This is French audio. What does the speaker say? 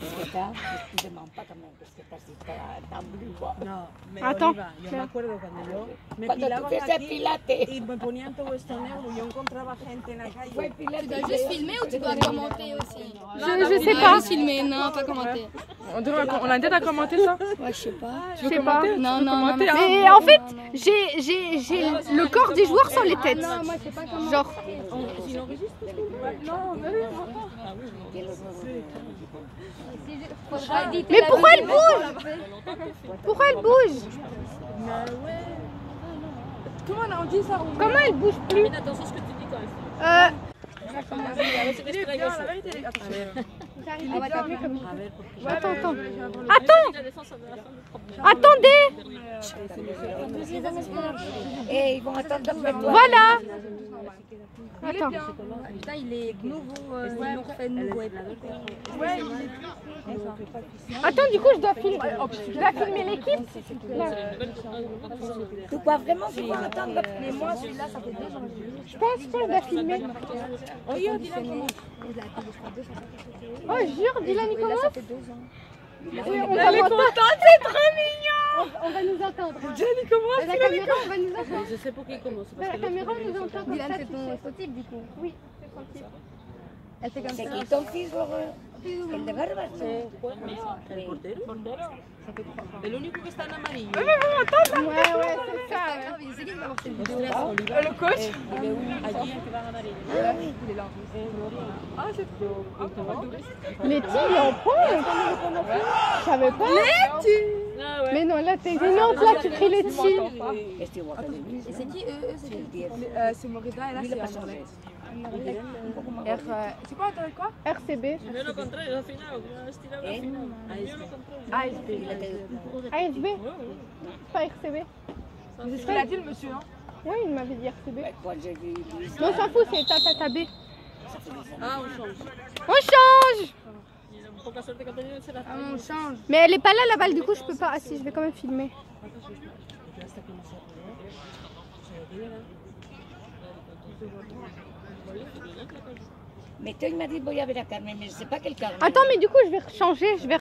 Es está, tú te mampas también, es que estás está tan blue. No, me, Attends. Oliva, yo me acuerdo cuando yo me Cuando tú pilaba te haces aquí pilate. y me ponían todo esto negro, yo encontraba gente en la calle. Fue pilate. Tu dois juste filmer ou tu dois commenter aussi? Je, je sais Ah, pas. Juste filmer, non, pas commenter. On, doit- on a peut-être à commenter ça? Ouais, je sais pas. Tu veux commenter? Non, non, non, non. hein? Mais en fait, j'ai j'ai- j'ai le corps des joueurs sur les têtes. Non, moi, c'est pas comment. Genre, Mais pourquoi elle bouge pourquoi elle bouge Comment on dit ça Comment elle bouge plus attention à ce que tu dis quand même. Euh, Ah ouais, t'as vu comme Attends, attends. Attends. Attendez Et ils vont attendre. Voilà Attends. Putain, il est nouveau, euh. Attends, du coup, je dois filmer, je dois filmer l'équipe. Tu vraiment attendre Mais moi, celui-là, ça fait deux ans. Je pense que je dois filmer. Oh, jure, Dylan, il commence. Oui, on va nous entendre, c'est trop mignon on, on va nous entendre. Dylan, commence. La caméra, on va nous entendre. Je sais pour qui il commence. La caméra, on nous entend. Dylan, c'est ton c'est du coup. Oui, c'est ton type. Elle fait comme C'est ça. qui ton fils, Laurent El de barba. El portero. El único que está en amarillo. Ouais, ouais, c'est Le coach est en. Je savais pas. Ah ouais. Mais non, là, t'es gênante, là, tu cries lui. Et c'est qui eux c'est qui El 10. C'est Morida et là c'est euh, C'est quoi quoi RCB. ¿Eh? contrario. ASP. ASB Pas RCB. C'est ce qu'il a dit le monsieur, hein Oui, il m'avait dit RCB. Ben, Quand j'ai vu lui, Mais on s'en fout, c'est Tata B. Ah, on change. On change la la Ah, on change. Mais elle est pas là, la balle, du coup, je peux pas. Ah si, je vais quand même filmer. Mais toi, il m'a dit, voy a ver a Carmen, mais je sais pas quel Carmen. Attends, mais du coup, je vais changer, je vais